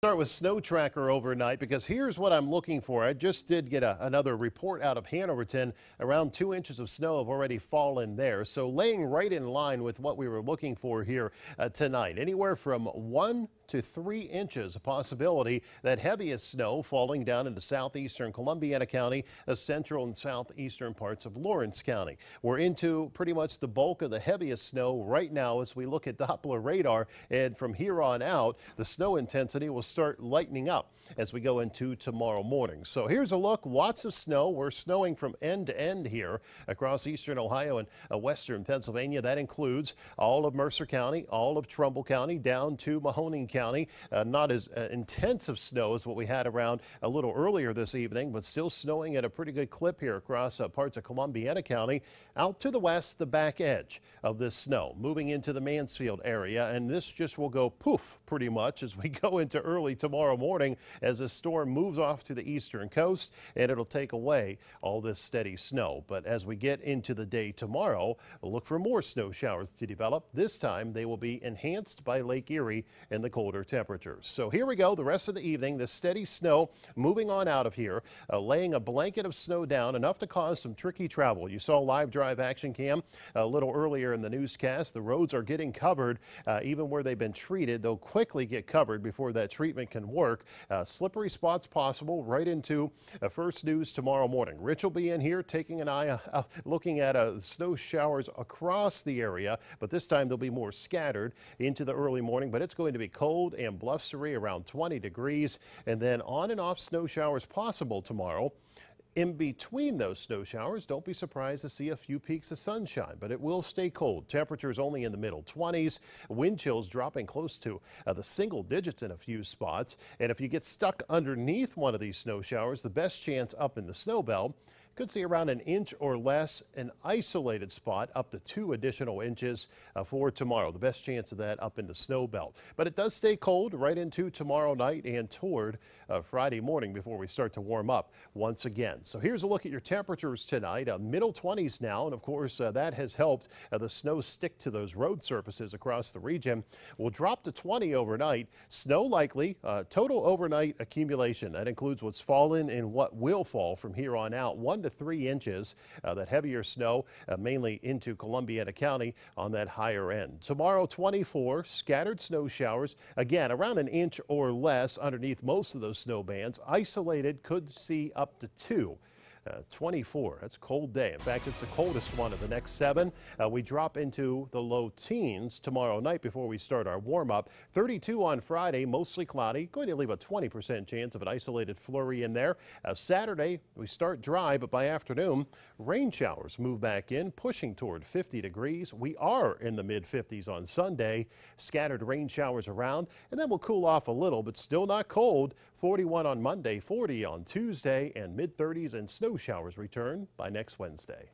Start with Snow Tracker overnight because here's what I'm looking for. I just did get a, another report out of Hanoverton. Around two inches of snow have already fallen there. So laying right in line with what we were looking for here uh, tonight. Anywhere from one to three inches. A possibility that heaviest snow falling down into southeastern Columbiana County, the central and southeastern parts of Lawrence County. We're into pretty much the bulk of the heaviest snow right now as we look at Doppler radar. And from here on out, the snow intensity will start lightening up as we go into tomorrow morning. So here's a look. Lots of snow. We're snowing from end to end here across eastern Ohio and uh, western Pennsylvania. That includes all of Mercer County, all of Trumbull County, down to Mahoning County. Uh, not as uh, intensive snow as what we had around a little earlier this evening, but still snowing at a pretty good clip here across uh, parts of Columbiana County. Out to the west, the back edge of this snow moving into the Mansfield area, and this just will go poof pretty much as we go into early tomorrow morning as the storm moves off to the eastern coast and it'll take away all this steady snow. But as we get into the day tomorrow, we'll look for more snow showers to develop. This time they will be enhanced by Lake Erie and the colder temperatures. So here we go. The rest of the evening, the steady snow moving on out of here, uh, laying a blanket of snow down, enough to cause some tricky travel. You saw live drive action cam a little earlier in the newscast. The roads are getting covered, uh, even where they've been treated. They'll quickly get covered before that treatment can work. Uh, slippery spots possible right into uh, first news tomorrow morning. Rich will be in here taking an eye, uh, looking at uh, snow showers across the area, but this time they'll be more scattered into the early morning. But it's going to be cold and blustery around 20 degrees, and then on and off snow showers possible tomorrow. In between those snow showers, don't be surprised to see a few peaks of sunshine, but it will stay cold. Temperatures only in the middle 20s. Wind chills dropping close to uh, the single digits in a few spots. And if you get stuck underneath one of these snow showers, the best chance up in the snow belt could see around an inch or less, an isolated spot up to two additional inches uh, for tomorrow. The best chance of that up in the snow belt. But it does stay cold right into tomorrow night and toward uh, Friday morning before we start to warm up once again. So here's a look at your temperatures tonight. Uh, middle 20s now, and of course uh, that has helped uh, the snow stick to those road surfaces across the region. We'll drop to 20 overnight. Snow likely. Uh, total overnight accumulation. That includes what's fallen and what will fall from here on out. One to to three inches. Uh, that heavier snow uh, mainly into Columbiana County on that higher end. Tomorrow 24 scattered snow showers again around an inch or less underneath most of those snow bands. Isolated could see up to two. Uh, 24. That's a cold day. In fact, it's the coldest one of the next seven. Uh, we drop into the low teens tomorrow night before we start our warm up. 32 on Friday, mostly cloudy. Going to leave a 20% chance of an isolated flurry in there. Uh, Saturday, we start dry, but by afternoon, rain showers move back in, pushing toward 50 degrees. We are in the mid 50s on Sunday. Scattered rain showers around, and then we'll cool off a little, but still not cold. 41 on Monday, 40 on Tuesday, and mid 30s and snow showers return by next Wednesday.